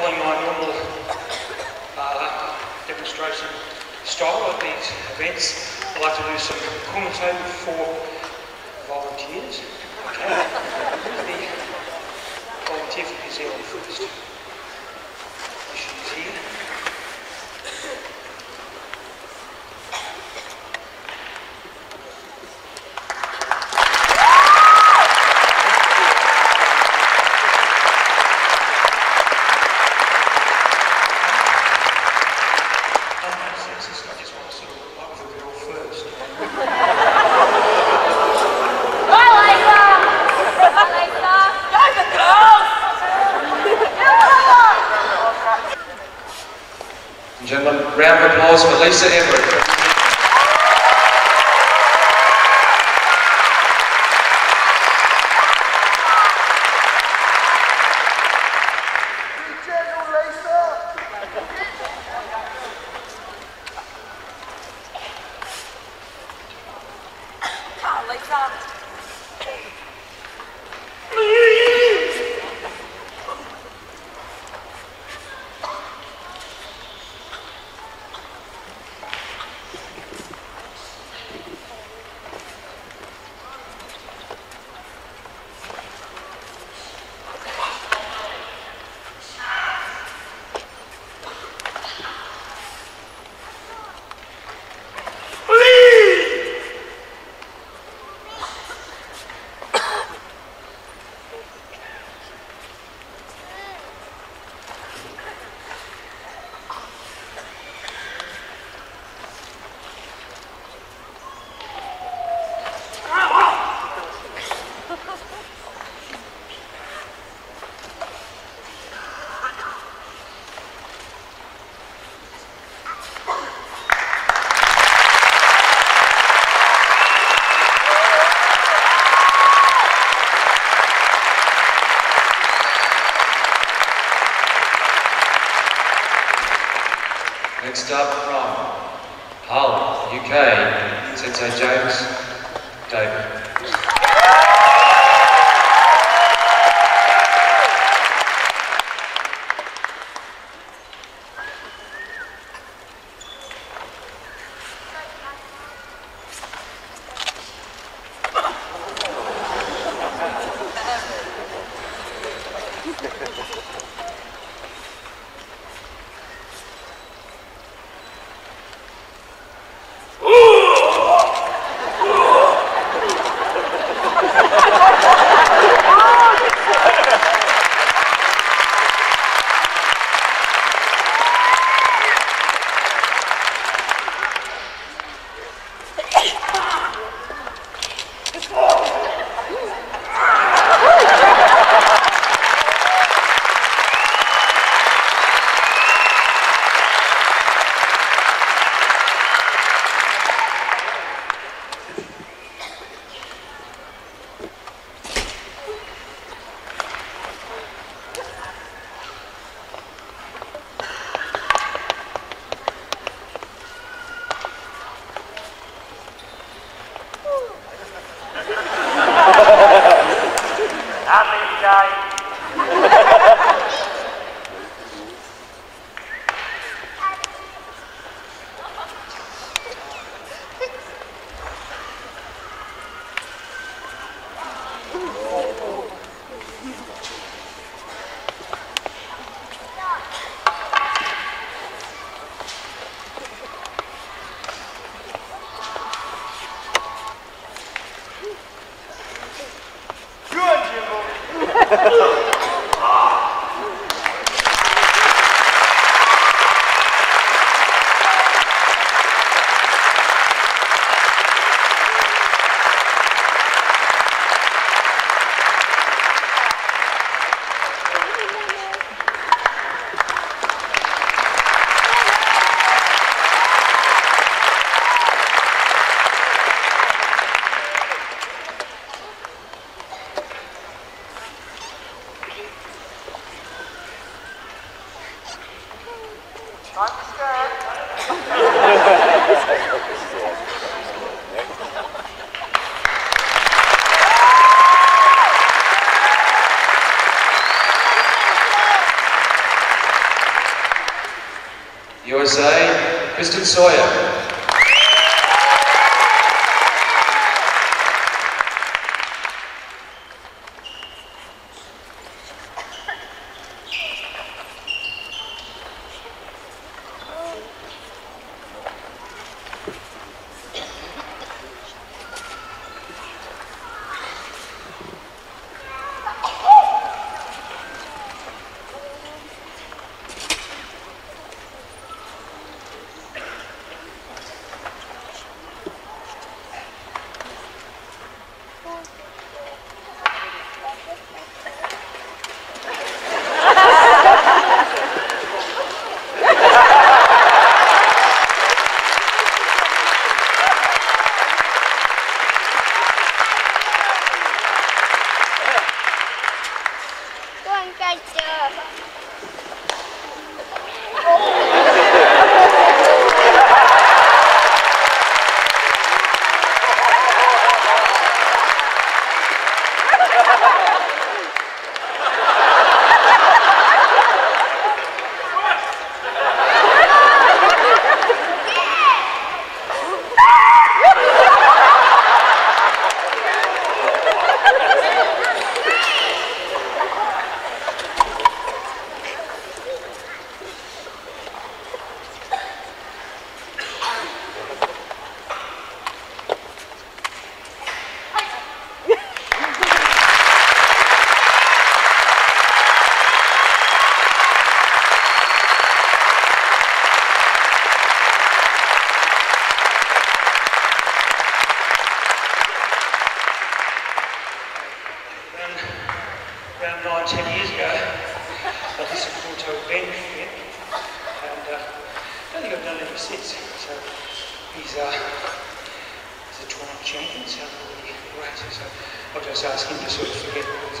following my normal uh, demonstration style at these events, I'd like to do some commentating for volunteers. Okay. the volunteer from New Zealand first. Applause for Next up from Hull, UK, Sensei James David. USA, Kristen Sawyer. Doing nine, ten years ago, I did some Porto Ben for him, and uh, I don't think I've done ever since. So he's, uh, he's a tournament champion, so really great. So I'll just ask him to sort of forget what he's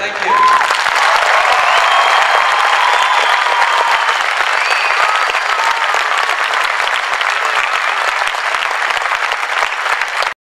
Thank you.